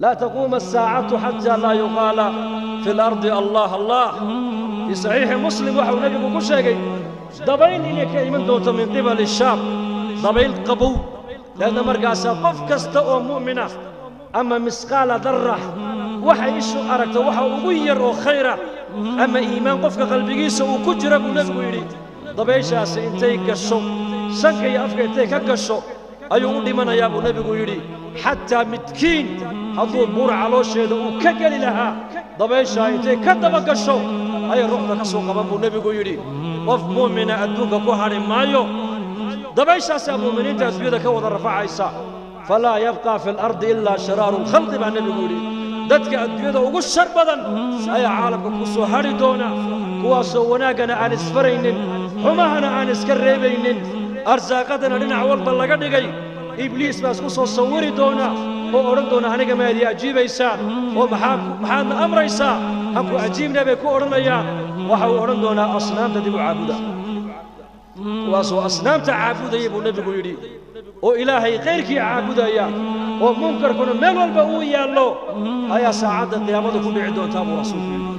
لا تقوم الساعة حتى لا يقال في الأرض الله الله. في صحيح مسلم وحو نبي كل شيء دبين إلي كريمان دوتا من قبل الشام دبين قبو. لأن مرقا سقف كستو مؤمنة أما مسقال ذرة وحي إشو أركت وحو غير وخيرة أما إيمان قفك قلبي جيس وكجر أبو نبي ويري دبين شاس إنتي كشو سنكي أفكي إنتي كشو أيو أولي من أبو نبي ويري حتى متكين. هذو بور على شهد وكجل لها. دبيشة إذا كتب كشوا أي روح كشوا قبل بو نبي قيري وف مؤمن أدوك كوهر مايو. دبيشة سأبو من إنت أسبيد كوا درفع عيسى. فلا يبقى في الأرض إلا شرار خلط مع النبي قيري دتك أدوك وقول شر بدن أي عالم كوسو هاري دونا. كوسو وناجنا عن سفرين وما هنا عن سكريبين أرزاقنا لنا أول بلغة دقيق إبليس ما سكون صوري دونا هو أورن دونا هنيك ما يدي أجيب إيسان هو محام محام أمر إيسان هكو أجيب نبي كو أورن يا وهو أورن دونا أصنام تدي عبودا واسو أصنام تعبودا يبو نبي كو يدي. أو إلهي غير كي عبودا يا ومنكر كن ملو البؤو يا الله. هيا سعادة قيامتكم بعدون تابو رسول الله.